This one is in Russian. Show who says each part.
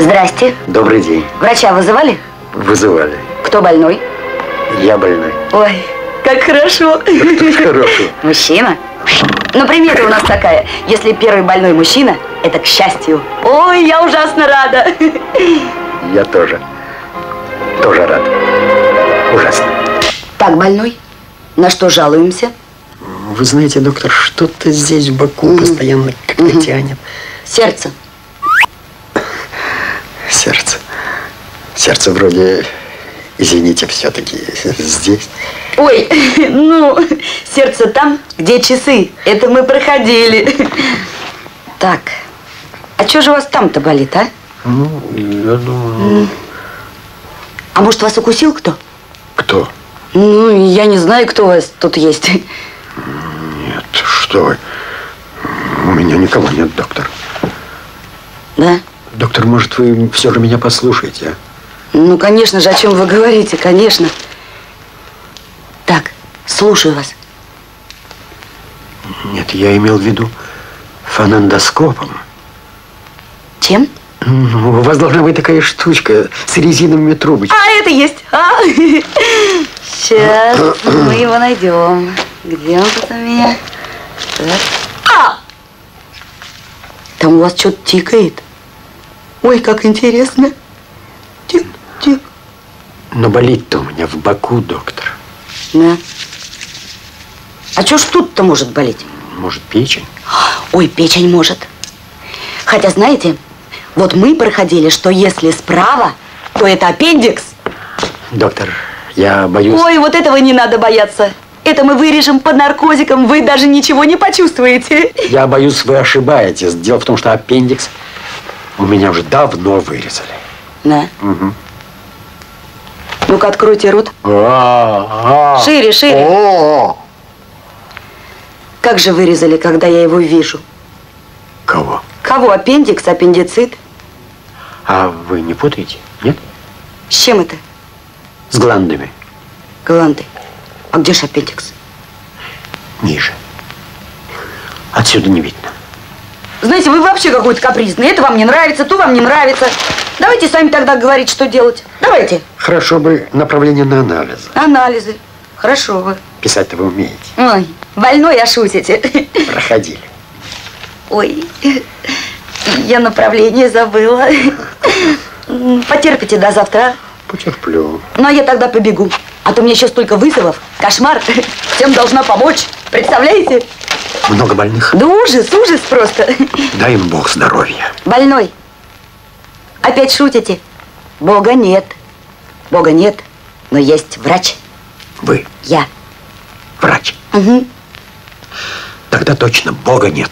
Speaker 1: Здрасте.
Speaker 2: Добрый день.
Speaker 1: Врача вызывали?
Speaker 2: Вызывали.
Speaker 1: Кто больной?
Speaker 2: Я больной.
Speaker 1: Ой, как хорошо.
Speaker 2: Хорошо.
Speaker 1: Мужчина? Ну, примета у нас такая. Если первый больной мужчина, это к счастью. Ой, я ужасно рада.
Speaker 2: Я тоже. Тоже рад. Ужасно.
Speaker 1: Так, больной, на что жалуемся?
Speaker 2: Вы знаете, доктор, что-то здесь в боку постоянно как-то тянет.
Speaker 1: Сердце.
Speaker 2: Сердце. Сердце вроде, извините, все-таки здесь.
Speaker 1: Ой, ну, сердце там, где часы. Это мы проходили. Так, а что же у вас там-то болит, а?
Speaker 2: Ну, я думаю...
Speaker 1: А может, вас укусил кто?
Speaker 2: Кто?
Speaker 1: Ну, я не знаю, кто у вас тут есть.
Speaker 2: Нет, что вы. У меня никого нет, доктор.
Speaker 1: Да?
Speaker 2: Доктор, может, вы все же меня послушаете, а?
Speaker 1: Ну, конечно же, о чем вы говорите, конечно. Так, слушаю вас.
Speaker 2: Нет, я имел в виду фонендоскопом.
Speaker 1: Чем?
Speaker 2: Ну, У вас должна быть такая штучка с резиновыми трубочками.
Speaker 1: А, это есть. А? Сейчас мы его найдем. Где он тут у меня? Так. А! Там у вас что-то тикает. Ой, как интересно. Тик, тик.
Speaker 2: Но болит-то у меня в боку, доктор.
Speaker 1: Да. А что ж тут-то может болеть?
Speaker 2: Может, печень?
Speaker 1: Ой, печень может. Хотя, знаете, вот мы проходили, что если справа, то это аппендикс.
Speaker 2: Доктор, я боюсь...
Speaker 1: Ой, вот этого не надо бояться. Это мы вырежем под наркозиком, вы даже ничего не почувствуете.
Speaker 2: Я боюсь, вы ошибаетесь. Дело в том, что аппендикс у меня уже давно вырезали.
Speaker 1: Да.
Speaker 2: Угу.
Speaker 1: Ну-ка, откройте рот.
Speaker 2: А, а.
Speaker 1: Шире, шире.
Speaker 2: О!
Speaker 1: Как же вырезали, когда я его вижу?
Speaker 2: Кого?
Speaker 1: Кого? Аппендикс, аппендицит?
Speaker 2: А вы не путаете? Нет?
Speaker 1: С чем это?
Speaker 2: С гландами.
Speaker 1: Гланды. А где же аппендикс?
Speaker 2: Ниже. Отсюда не видно.
Speaker 1: Знаете, вы вообще какой-то капризный. Это вам не нравится, то вам не нравится. Давайте сами тогда говорить, что делать. Давайте.
Speaker 2: Хорошо бы направление на анализы.
Speaker 1: Анализы. Хорошо вы.
Speaker 2: Писать-то вы умеете.
Speaker 1: Ой, больной, а шутите.
Speaker 2: Проходили.
Speaker 1: Ой, я направление забыла. Потерпите до завтра. а?
Speaker 2: Потерплю.
Speaker 1: Ну, а я тогда побегу. А то мне еще столько вызовов. Кошмар. Всем должна помочь. Представляете?
Speaker 2: Много больных.
Speaker 1: Да ужас, ужас просто.
Speaker 2: Дай им Бог здоровья.
Speaker 1: Больной. Опять шутите? Бога нет. Бога нет, но есть врач.
Speaker 2: Вы
Speaker 1: Я.
Speaker 2: врач.
Speaker 1: Угу.
Speaker 2: Тогда точно Бога нет.